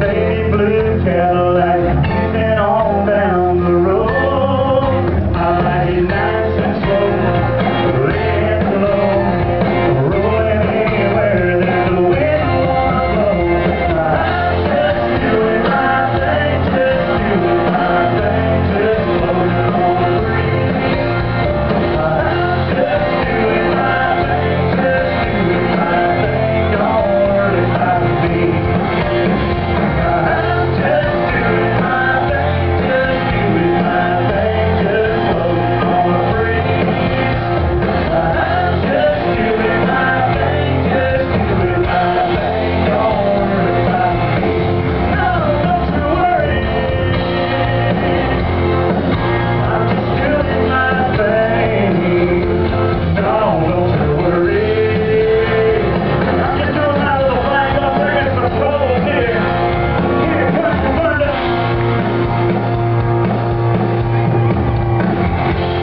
baby.